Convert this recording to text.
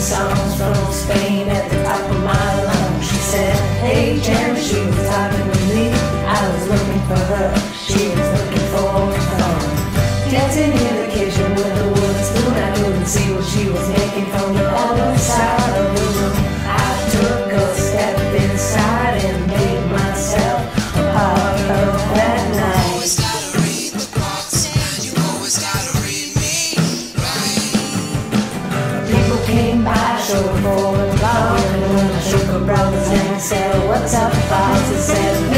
songs from Spain. sugar for and shook her brothers and said, What's up, Bob? said,